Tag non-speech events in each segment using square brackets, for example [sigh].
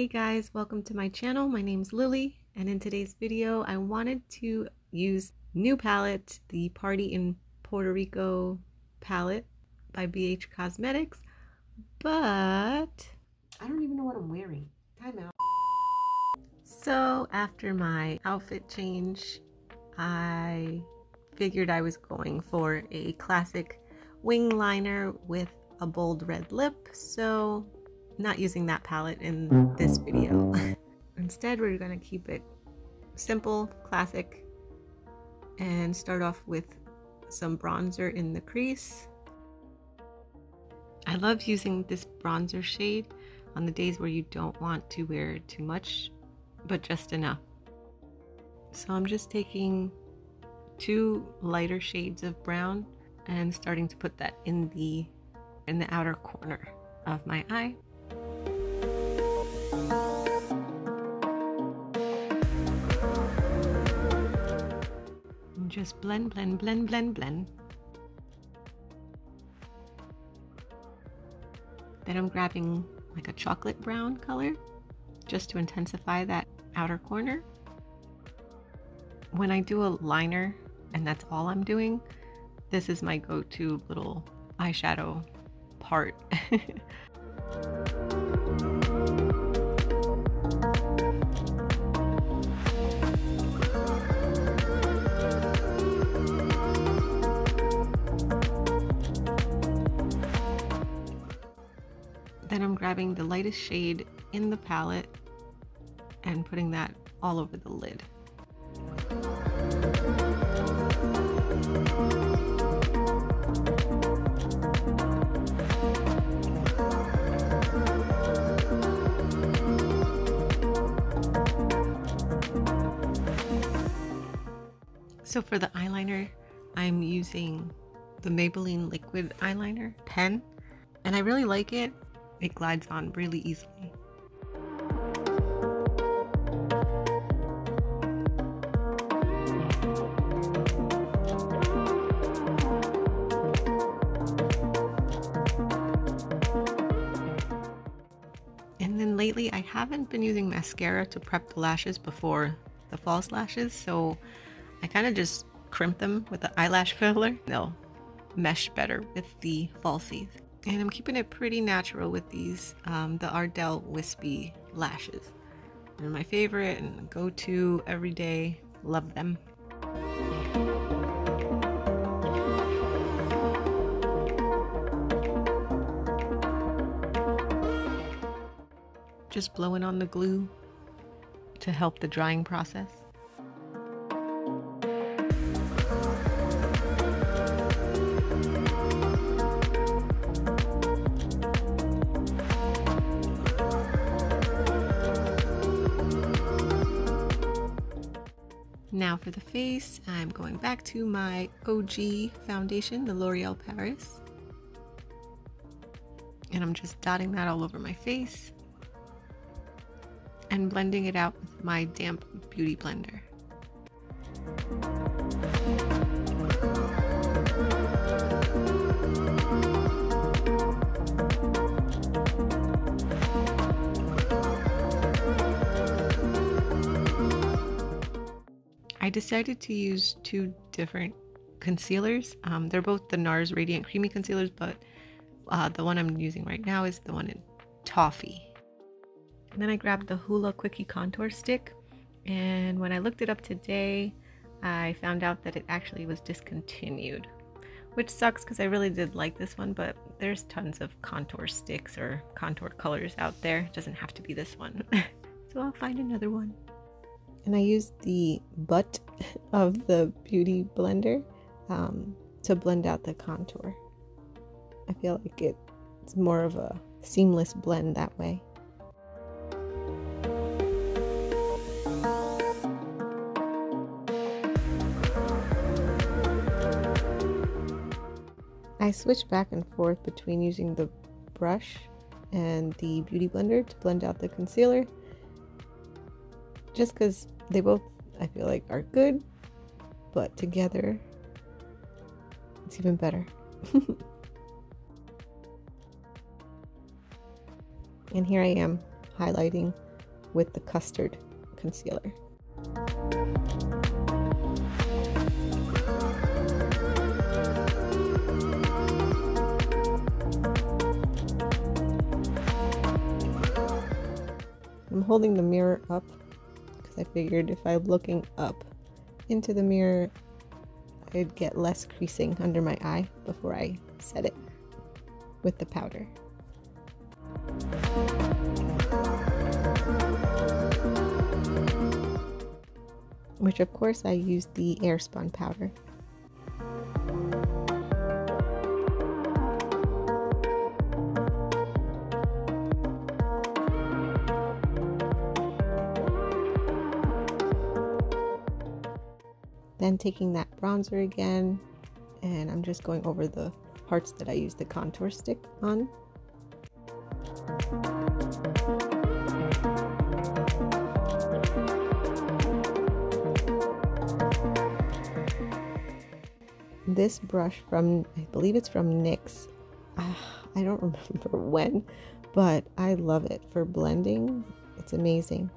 Hey guys, welcome to my channel. My name's Lili and in today's video I wanted to use new palette, the Party in Puerto Rico palette by BH Cosmetics, but I don't even know what I'm wearing. Time out. So after my outfit change, I figured I was going for a classic wing liner with a bold red lip, so not using that palette in this video. [laughs] Instead, we're going to keep it simple, classic, and start off with some bronzer in the crease. I love using this bronzer shade on the days where you don't want to wear too much, but just enough. So I'm just taking two lighter shades of brown and starting to put that in the in the outer corner of my eye. Just blend, blend, blend, blend, blend. Then I'm grabbing like a chocolate brown color just to intensify that outer corner. When I do a liner and that's all I'm doing, this is my go-to little eyeshadow part. [laughs] Then I'm grabbing the lightest shade in the palette and putting that all over the lid. So for the eyeliner, I'm using the Maybelline Liquid Eyeliner pen, and I really like it. It glides on really easily. And then lately I haven't been using mascara to prep the lashes before the false lashes, so I kind of just crimp them with the eyelash curler. They'll mesh better with the falsies. And I'm keeping it pretty natural with these, um, the Ardell Wispy lashes. They're my favorite and go-to every day. Love them. Just blowing on the glue to help the drying process. Now for the face, I'm going back to my OG foundation, the L'Oreal Paris. And I'm just dotting that all over my face and blending it out with my damp beauty blender. I decided to use two different concealers. Um, they're both the NARS Radiant Creamy Concealers, but uh, the one I'm using right now is the one in Toffee. And then I grabbed the Hoola Quickie Contour Stick, and when I looked it up today, I found out that it actually was discontinued, which sucks because I really did like this one, but there's tons of contour sticks or contour colors out there. It doesn't have to be this one. [laughs] so I'll find another one and I used the butt [laughs] of the beauty blender um, to blend out the contour. I feel like it's more of a seamless blend that way. I switch back and forth between using the brush and the beauty blender to blend out the concealer just because they both I feel like are good, but together it's even better. [laughs] and here I am highlighting with the custard concealer. I'm holding the mirror up because I figured if I'm looking up into the mirror, I'd get less creasing under my eye before I set it with the powder. Which of course I used the Airspun powder. Then taking that bronzer again, and I'm just going over the parts that I used the contour stick on. This brush from, I believe it's from NYX. Uh, I don't [laughs] remember when, but I love it for blending. It's amazing.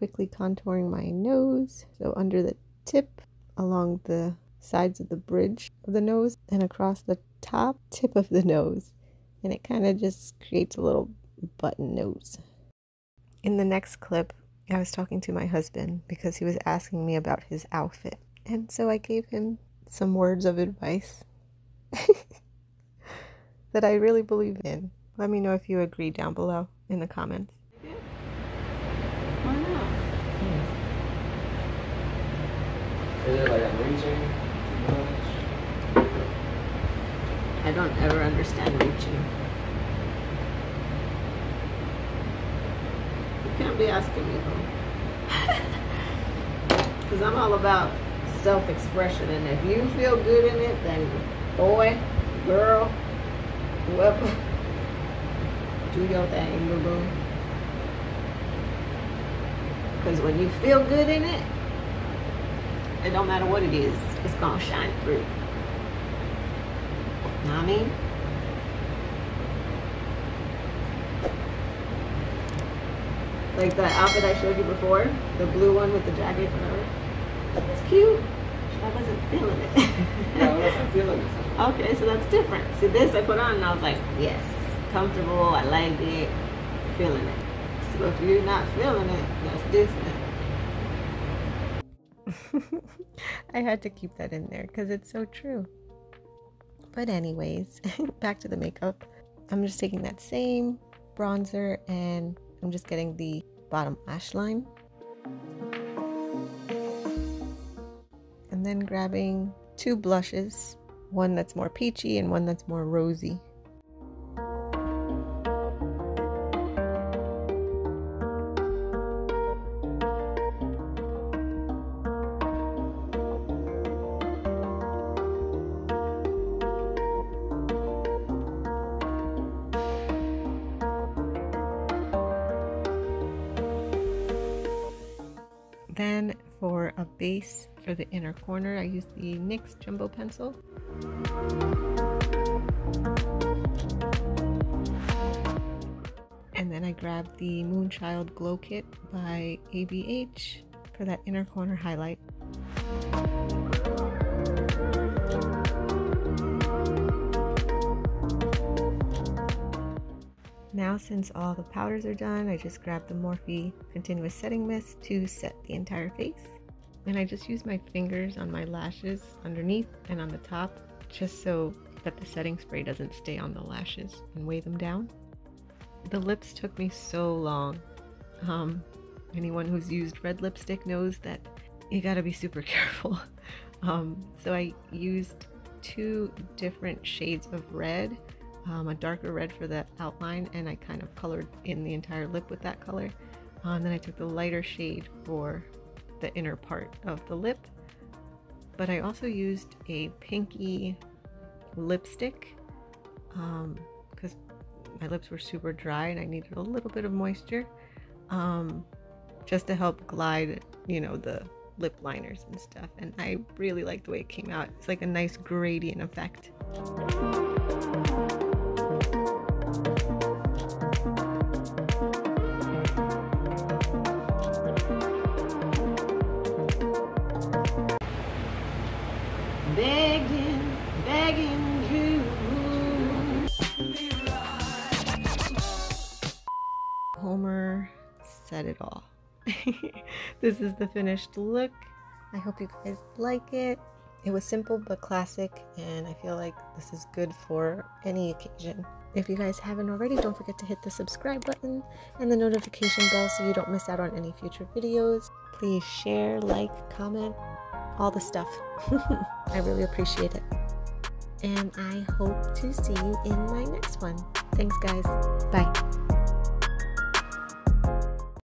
Quickly contouring my nose. So under the tip, along the sides of the bridge of the nose, and across the top tip of the nose. And it kind of just creates a little button nose. In the next clip, I was talking to my husband because he was asking me about his outfit. And so I gave him some words of advice [laughs] that I really believe in. Let me know if you agree down below in the comments. Reaching? I don't ever understand reaching. You can't be asking me though. [laughs] Because I'm all about self expression, and if you feel good in it, then boy, girl, whoever, [laughs] do your thing, boo boo. Because when you feel good in it, it don't matter what it is, it's gonna shine through. You Know what I mean? Like that outfit I showed you before, the blue one with the jacket, whatever. That was cute. I wasn't feeling it. [laughs] Yeah, I wasn't feeling it. [laughs] okay, so that's different. See, this I put on and I was like, yes, comfortable. I liked it, feeling it. So if you're not feeling it, that's different. [laughs] I had to keep that in there because it's so true. But, anyways, [laughs] back to the makeup. I'm just taking that same bronzer and I'm just getting the bottom lash line. And then grabbing two blushes one that's more peachy and one that's more rosy. Base for the inner corner, I use the NYX Jumbo Pencil. And then I grabbed the Moonchild Glow Kit by ABH for that inner corner highlight. Now since all the powders are done, I just grab the Morphe Continuous Setting Mist to set the entire face. And I just use my fingers on my lashes underneath and on the top just so that the setting spray doesn't stay on the lashes and weigh them down. The lips took me so long. Um, anyone who's used red lipstick knows that you gotta be super [laughs] careful. Um, so I used two different shades of red, um, a darker red for the outline, and I kind of colored in the entire lip with that color. And then I took the lighter shade for the inner part of the lip. But I also used a pinky lipstick because um, my lips were super dry and I needed a little bit of moisture um, just to help glide, you know, the lip liners and stuff. And I really like the way it came out. It's like a nice gradient effect. Homer said it all. [laughs] this is the finished look. I hope you guys like it. It was simple but classic, and I feel like this is good for any occasion. If you guys haven't already, don't forget to hit the subscribe button and the notification bell so you don't miss out on any future videos. Please share, like, comment, all the stuff. [laughs] I really appreciate it. And I hope to see you in my next one. Thanks, guys. Bye.